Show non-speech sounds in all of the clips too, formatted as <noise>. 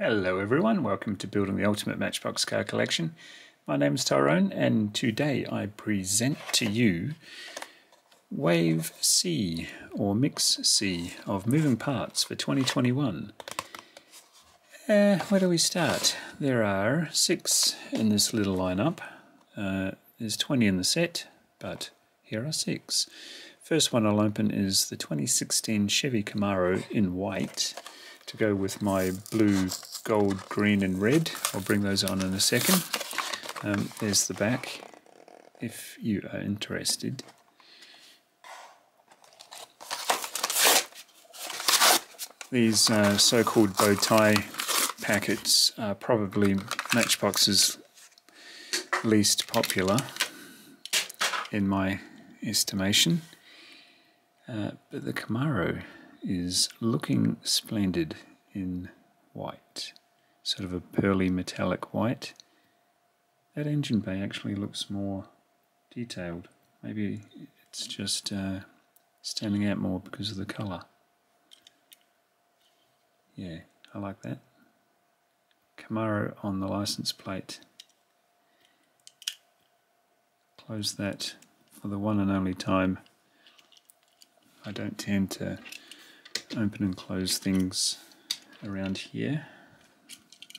Hello everyone, welcome to Building the Ultimate Matchbox Car Collection. My name is Tyrone and today I present to you Wave C or Mix C of moving parts for 2021. Uh, where do we start? There are six in this little lineup. Uh, there's 20 in the set, but here are six. First one I'll open is the 2016 Chevy Camaro in white to go with my blue, gold, green and red. I'll bring those on in a second. Um, there's the back if you are interested. These uh, so-called bow tie packets are probably Matchbox's least popular in my estimation. Uh, but the Camaro is looking splendid in white, sort of a pearly metallic white. That engine bay actually looks more detailed. Maybe it's just uh, standing out more because of the colour. Yeah, I like that. Camaro on the license plate. Close that for the one and only time I don't tend to open and close things around here.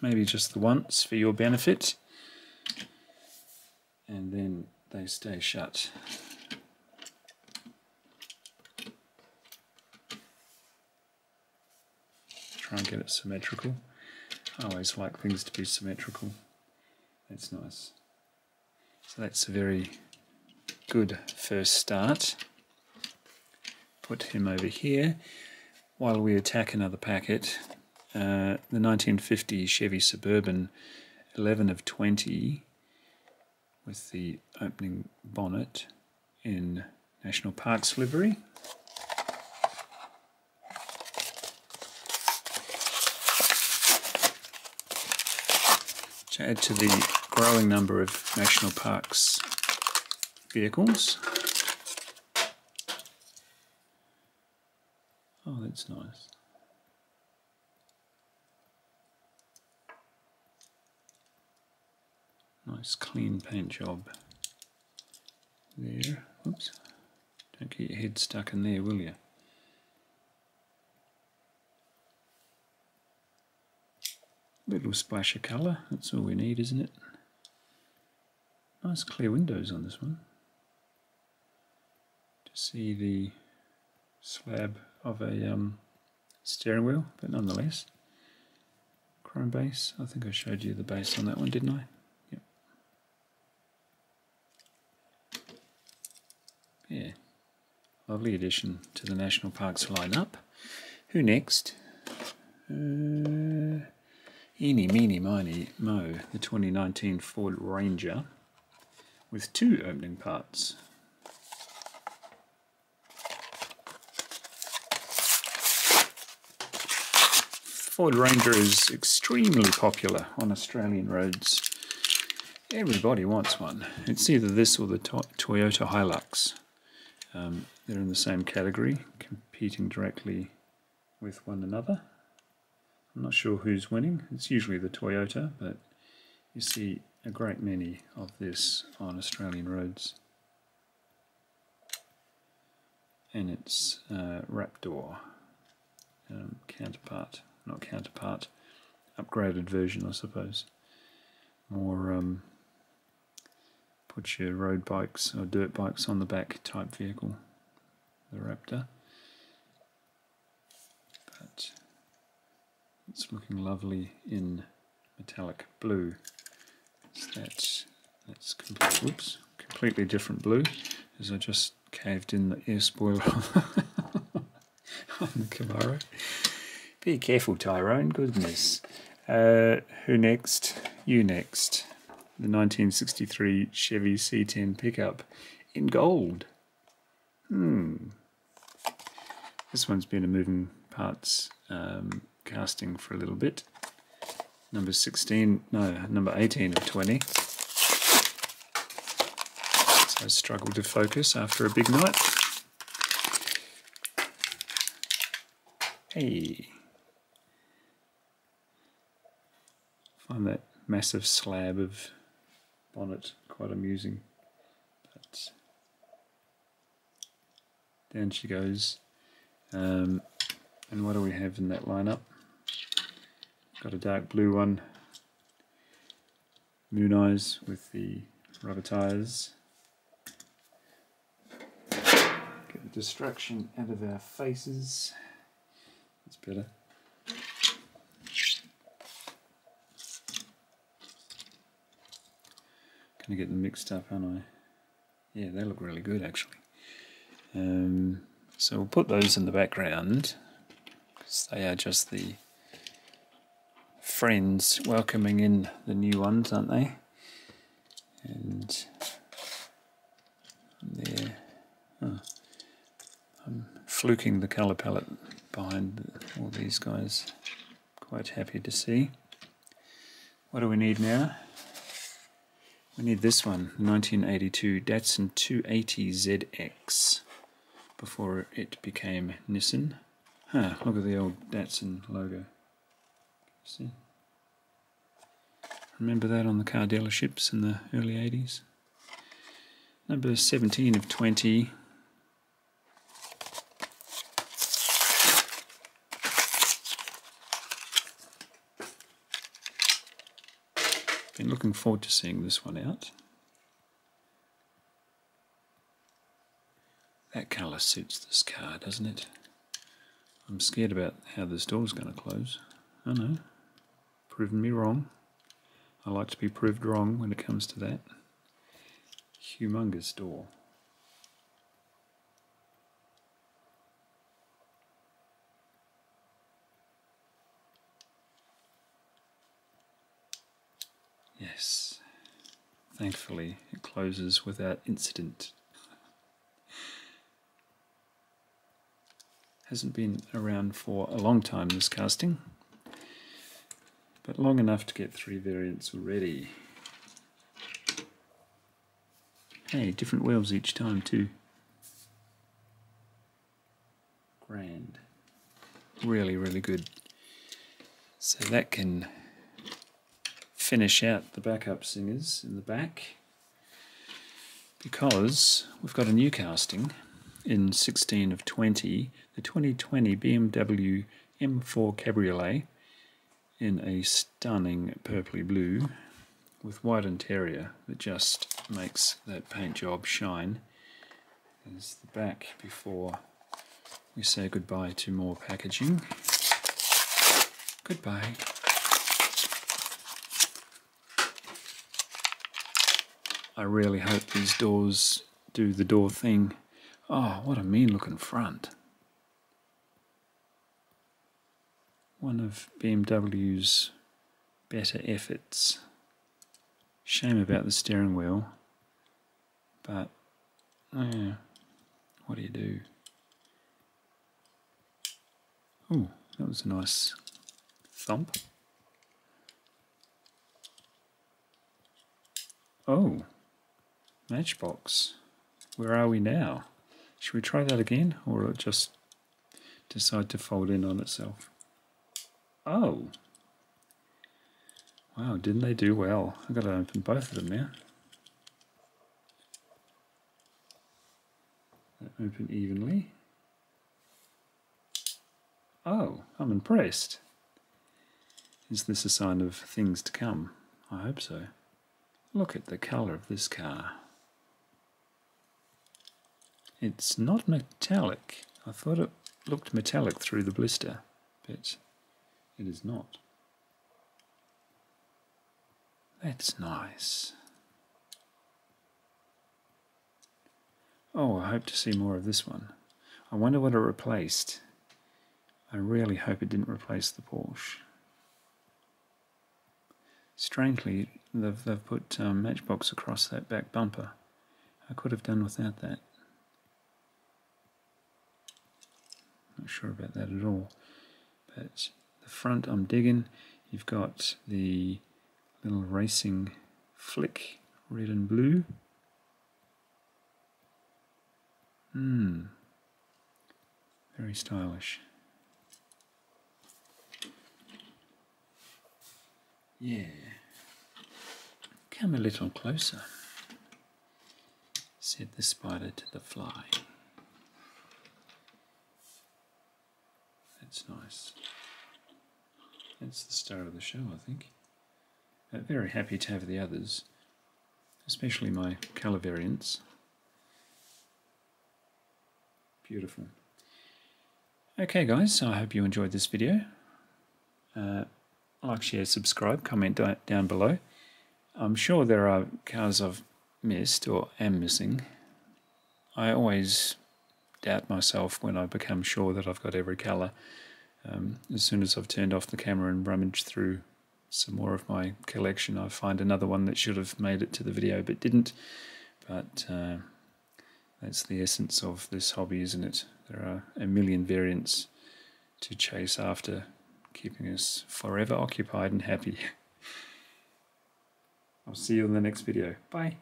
Maybe just the once for your benefit. And then they stay shut. Try and get it symmetrical. I always like things to be symmetrical. That's nice. So that's a very good first start put him over here while we attack another packet. Uh, the 1950 Chevy Suburban 11 of 20 with the opening bonnet in National Parks livery. To add to the growing number of National Parks vehicles. Oh, that's nice. Nice clean paint job there. Oops. Don't get your head stuck in there, will you? Little splash of colour, that's all we need, isn't it? Nice clear windows on this one. To see the slab of a um, steering wheel, but nonetheless. Chrome base, I think I showed you the base on that one, didn't I? Yep. Yeah, lovely addition to the National Parks lineup. Who next? Uh, eeny, meeny, miny, mo, the 2019 Ford Ranger with two opening parts. Ford Ranger is extremely popular on Australian roads. Everybody wants one. It's either this or the to Toyota Hilux. Um, they're in the same category, competing directly with one another. I'm not sure who's winning. It's usually the Toyota, but you see a great many of this on Australian roads. And its uh, Raptor um, counterpart not counterpart, upgraded version, I suppose. More um, put your road bikes or dirt bikes on the back type vehicle, the Raptor. But it's looking lovely in metallic blue. It's that that's complete, whoops, completely different blue, as I just caved in the air spoiler <laughs> on the Camaro. Be careful, Tyrone. Goodness. Uh, who next? You next. The 1963 Chevy C10 pickup in gold. Hmm. This one's been a moving parts um, casting for a little bit. Number 16, no, number 18 of 20. So I struggled to focus after a big night. Hey. Find that massive slab of bonnet quite amusing. But down she goes. Um, and what do we have in that lineup? Got a dark blue one, Mooneyes with the rubber tyres. Get the distraction out of our faces. That's better. Gonna get them mixed up, aren't I? Yeah, they look really good actually. Um, so we'll put those in the background because they are just the friends welcoming in the new ones, aren't they? And there, oh, I'm fluking the colour palette behind all these guys. Quite happy to see. What do we need now? We need this one, 1982 Datsun 280ZX, before it became Nissan. Huh, look at the old Datsun logo. See? Remember that on the car dealerships in the early 80s? Number 17 of 20. Been looking forward to seeing this one out. That colour suits this car, doesn't it? I'm scared about how this door's going to close. I know. Proven me wrong. I like to be proved wrong when it comes to that. Humongous door. Thankfully, it closes without incident. Hasn't been around for a long time, this casting, but long enough to get three variants already. Hey, different wheels each time too. Grand. Really, really good. So that can finish out the backup singers in the back because we've got a new casting in 16 of 20, the 2020 BMW M4 Cabriolet in a stunning purpley blue with white interior that just makes that paint job shine. There's the back before we say goodbye to more packaging. Goodbye. I really hope these doors do the door thing. Oh, what a mean looking front. One of BMW's better efforts. Shame about the steering wheel, but oh what do you do? Oh, that was a nice thump. Oh. Matchbox. Where are we now? Should we try that again, or will it just decide to fold in on itself? Oh. Wow, didn't they do well? I've got to open both of them now. Open evenly. Oh, I'm impressed. Is this a sign of things to come? I hope so. Look at the colour of this car. It's not metallic. I thought it looked metallic through the blister, but it is not. That's nice. Oh, I hope to see more of this one. I wonder what it replaced. I really hope it didn't replace the Porsche. Strangely, they've, they've put um, Matchbox across that back bumper. I could have done without that. Not sure about that at all. But the front I'm digging. You've got the little racing flick, red and blue. Hmm. Very stylish. Yeah. Come a little closer, said the spider to the fly. That's nice. That's the star of the show, I think. Uh, very happy to have the others, especially my colour variants. Beautiful. Okay guys, I hope you enjoyed this video. Uh, like, share, subscribe, comment down below. I'm sure there are cars I've missed or am missing. I always doubt myself when I become sure that I've got every colour. Um, as soon as I've turned off the camera and rummaged through some more of my collection, I find another one that should have made it to the video but didn't. But uh, that's the essence of this hobby, isn't it? There are a million variants to chase after, keeping us forever occupied and happy. <laughs> I'll see you in the next video. Bye.